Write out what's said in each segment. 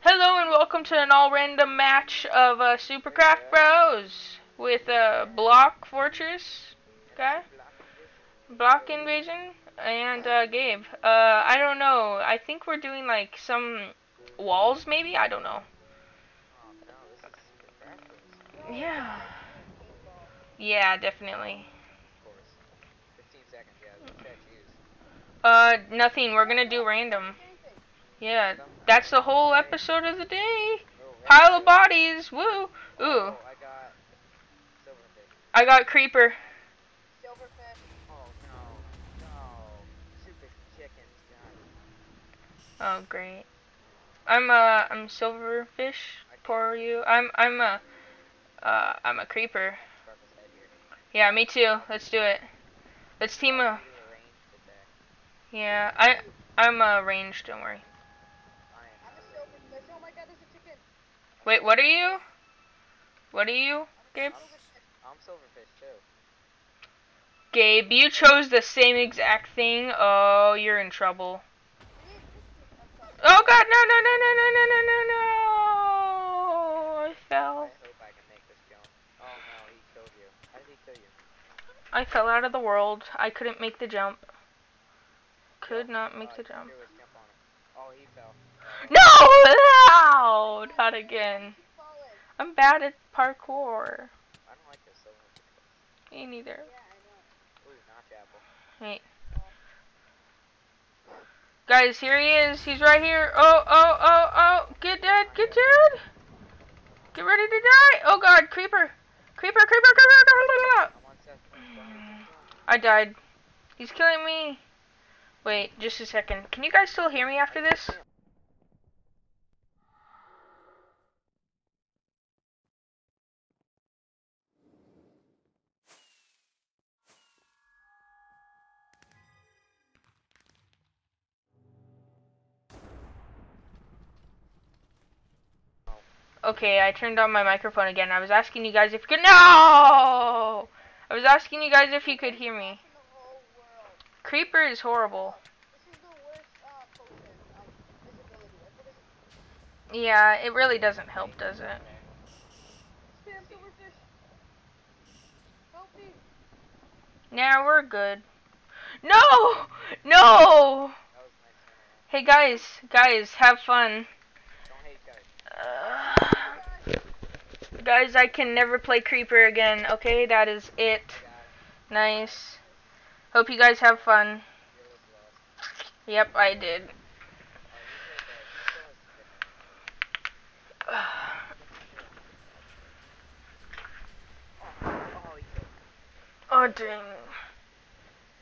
Hello and welcome to an all random match of uh, Super Craft Bros with uh, Block Fortress guy, Block Invasion, and uh, Gabe. Uh, I don't know. I think we're doing like some walls, maybe. I don't know. Yeah. Yeah, definitely. Uh, nothing. We're gonna do random. Yeah, that's the whole episode of the day. Pile of bodies. Woo. Ooh. Oh, I got silverfish. I got creeper. Silverfish. Oh no, no, super chickens, God. Oh, great. I'm uh, I'm silverfish. For you. I'm I'm a uh, I'm a creeper. Sparkle's head here. Yeah, me too. Let's do it. Let's team up. You arranged attack. Yeah, I I'm uh, ranged. Don't worry. I am I'm a silverfish. Oh my god, there's a chicken. Wait, what are you? What are you, Gabe? I'm silverfish too. Gabe, you chose the same exact thing. Oh, you're in trouble. Oh God, no, no, no, no, no, no, no, no, no! I fell. hope I can make this jump. Oh no, he killed you. How did he kill you? I fell out of the world. I couldn't make the jump. Could not make the jump. No! No! Not again. I'm bad at parkour. I don't like this silverfish. Me neither. Wait. Guys, here he is. He's right here. Oh, oh, oh, oh. Get dead. Get dead. Get ready to die. Oh, God. Creeper. Creeper, creeper, creeper. I died. He's killing me. Wait, just a second. Can you guys still hear me after this? Okay, I turned on my microphone again. I was asking you guys if you could. No! I was asking you guys if you could hear me. Creeper is horrible. Yeah, it really doesn't help, does it? Nah, we're good. No! No! Hey guys, guys, have fun guys, I can never play Creeper again, okay? That is it. Nice. Hope you guys have fun. Yep, I did. Oh, he's right there. He still has Oh, oh, he killed me. Oh, dang.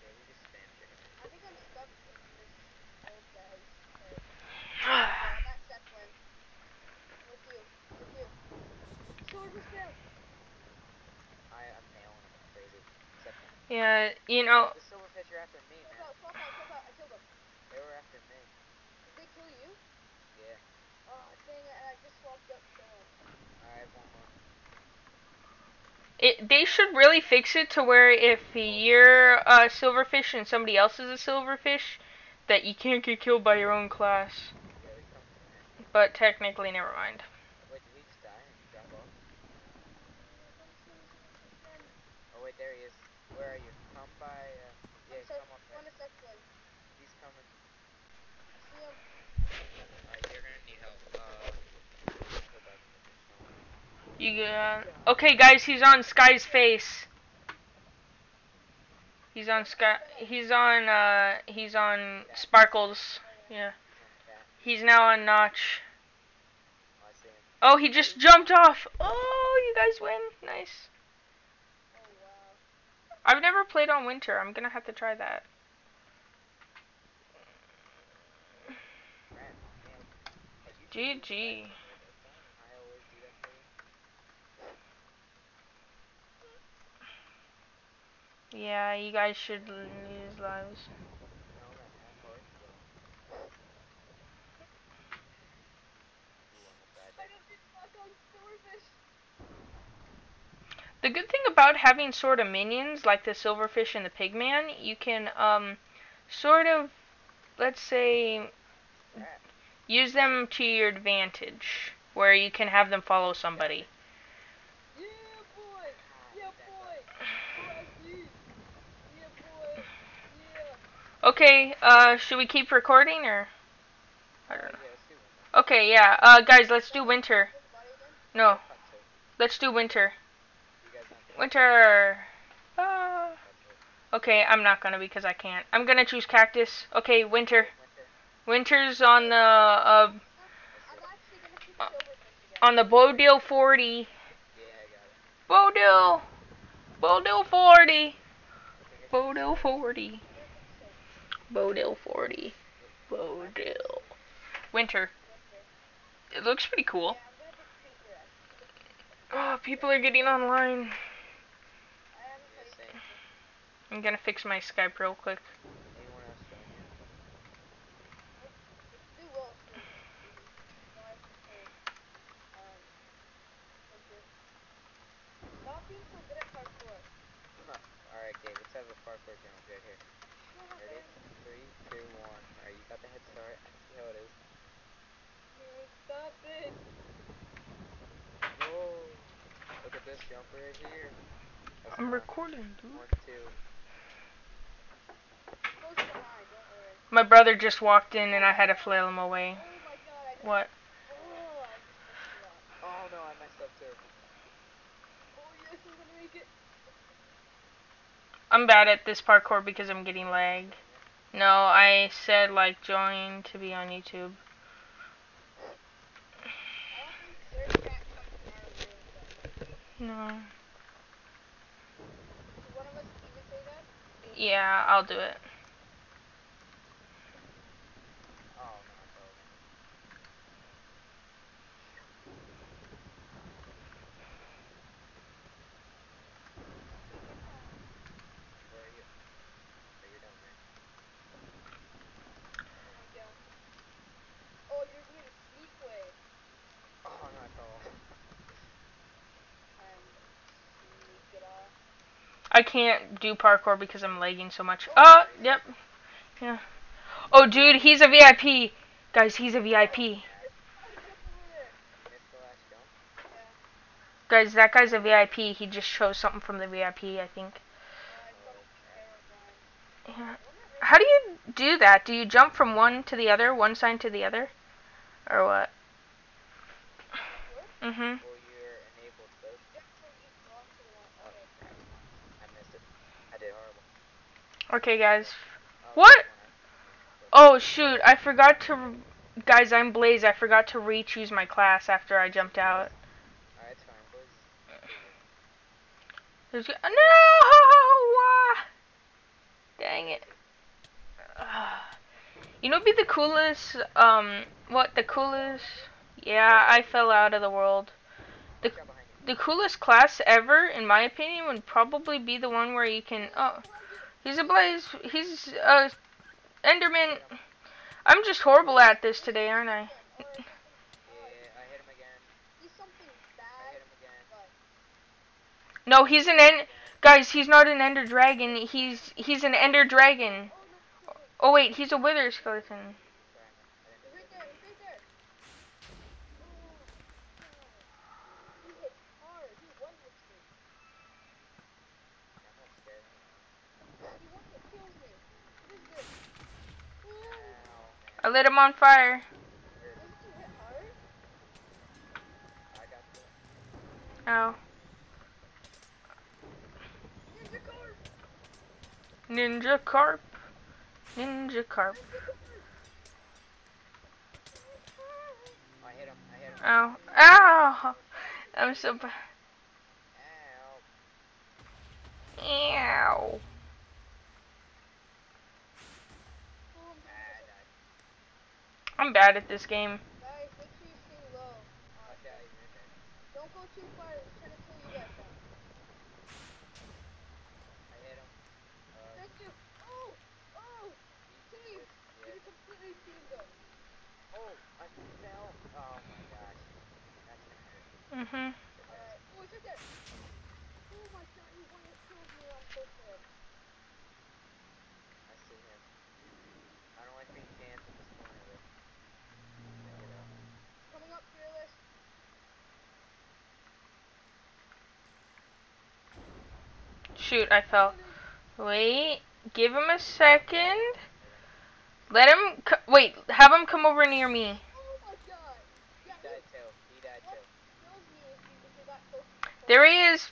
Yeah, we just spam chicken. I think I'm stuck in this old guy's head. Uh, not Zeppelin. With you. With you. Silverfish down. I am nailing him crazy. Except him. Yeah, you know, The silverfish are after me, Swap man. out, swap out, swap out. I killed him. They were after me. Did they kill you? Yeah. Oh, dang it. Uh, I just swapped up to him. I have one more. it, they should really fix it to where if you're a silverfish and somebody else is a silverfish, that you can't get killed by your own class. Yeah, they come to me. But technically, never mind. Wait, did he just die and drop off? Oh wait, there he is. Where are you? Come by. Uh, yeah, I'm so, come up I'm there. a Zeppelin. He's coming. See him? Alright, you're gonna need help. Uh, go back to the You okay, guys? He's on Sky's face. He's on Sky. He's on. Uh, he's on Sparkles. Yeah. He's now on Notch. Oh, he just jumped off. Oh, you guys win. Nice. I've never played on Winter. I'm gonna have to try that. GG. use that I always do that for you. Yeah, you guys should lose lives. The good thing about having sort of minions like the silverfish and the pigman, you can um sort of let's say use them to your advantage where you can have them follow somebody. Yeah, boy. Yeah, boy. Crikey. Yeah, boy. Yeah. Okay, uh should we keep recording or I don't know. Yeah, let's do one. Okay, yeah. Uh guys, let's do winter. No, let's do winter. You guys not Winter. To. Okay, I'm not gonna because I can't. I'm gonna choose cactus. Okay, winter. Winter. Winter's on the uh I'm actually gonna keep Uh, on the Bodil 40. Yeah, I got it. Bodil. Bodil 40. Bodil 40. Bodil 40. Bodil. Winter. It looks pretty cool. Yeah, I'm gonna pick Tinker actually. Oh, people are getting online. I haven't Yeah, played same. I'm gonna fix my Skype real quick. Anyone else join you? Do well. No, I prefer, um, Tinker. Stop being so good at parkour. Alright, Gabe, let's have a parkour challenge right here. No, Ready? Three, two, one. Alright, you got the head start. I See how it is. man, Stop it. Whoa! Look at this jumper right here. That's I'm recording, dude. One, two. Close behind, don't worry. My brother just walked in and I had to flail him away. Oh my god, I What? Oh, I just messed it up. Oh no, I messed up too. Oh yes, I'm gonna make it. I'm bad at this parkour because I'm getting lag. No, I said like join to be on YouTube. I don't think there's cat come from our room, but No. did one of us even say that? Yeah, I'll do it. Oh no, I fell. Where are you? Oh, you're down there. Oh my god. Oh, you're doing a sneak way. Oh no, I fell off. And sneak it off. I can't do parkour because I'm lagging so much. Oh, yep. Yeah. Oh, dude, he's a VIP. Guys, he's a VIP. Guys, that guy's a VIP. He just chose something from the VIP, I think. Yeah. How do you do that? Do you jump from one to the other, one side to the other? Or what? Mhm. Well, you're enabled both. Jump from each block to the one. Oh, Okay. crap. I missed it. I did horrible. Okay, guys. What? Oh, shoot. I forgot to. Guys, I'm Blaze. I forgot to re choose my class after I jumped out. There's- No! Dang it. You know, be the coolest. Um, what the coolest? Yeah, I fell out of the world. The-. The coolest class ever, in my opinion, would probably be the one where you can. Oh, he's a blaze. He's a Enderman. I'm just horrible at this today, aren't I? No, he's an end. Guys, he's not an Ender Dragon. He's he's an Ender Dragon. Oh wait, he's a Wither skeleton. Sorry, man. I didn't he's right there. He's right there. Oh, he hit hard. He one hits me. I'm not scared. He one hit kills me. What is this? Ow, Ooh. I lit him on fire. Hurt. Doesn't he hit hard? I got the. Ow. Ninja carp. Ninja carp. Oh. I hit him. I hit him. Ow. Ow. I'm so bad. Ow. Ow. Oh, Ah, I died. I'm bad at this game. Guys, make sure you stay low. Uh, Watch out, he's right there. don't go too far. He's trying to kill you guys. I hit him. Uh, Thank you. Oh! Oh! Team! yeah. You completely teamed them. Oh, I fell. Oh my gosh. That's gonna hurt. Mhm. Alright. Oh, it's right there. Oh shoot, I fell. Wait, give him a second. Let him, wait, have him come over near me. There he is.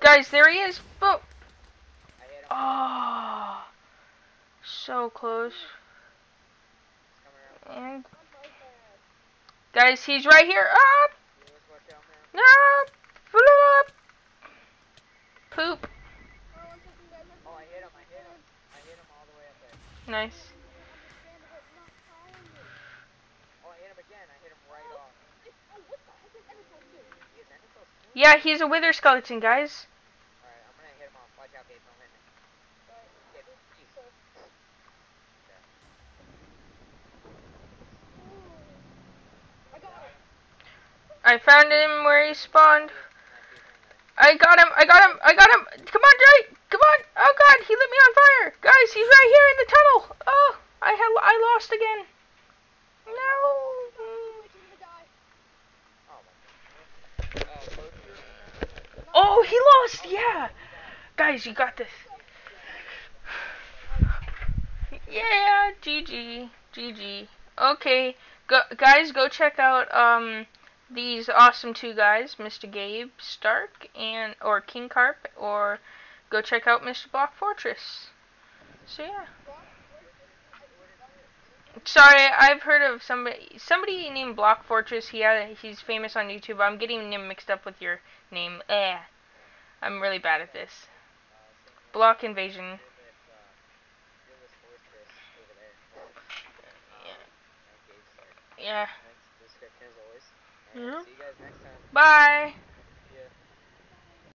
Guys, there he is. Oh, so close. And guys, he's right here. Up, up, up. Poop. Oh, one second, guys. I'm Oh, I trying hit to him. I hit him. I hit him all the way up there. Nice. understand it, but not trying it. Oh, I hit him again. I hit him right off. It's, oh, what the heck is Enderpearl doing? He is Enderpearl swoop. Yeah, he's a wither skeleton, guys. I found him where he spawned. I got him. I got him. I got him. Come on, Jay. Come on. Oh God, he lit me on fire. Guys, he's right here in the tunnel. Oh, I have. I lost again. No. Wait till you die. Oh, my God. Uh, both of you? Oh, he lost. Yeah. Guys, you got this. Yeah, GG, GG. Okay, go, guys, go check out um these awesome two guys, Mr. Gabe Stark and or King Karp, or go check out Mr. Block Fortress. So yeah. Sorry, I've heard of somebody somebody named Block Fortress. He had, he's famous on YouTube. I'm getting him mixed up with your name. Eh. I'm really bad at this. Block Invasion. You're with, you're with Fortress over there. Yeah. And Gabe Yeah. Thanks for the description as always. Yeah. Alright, see you guys next time. Bye.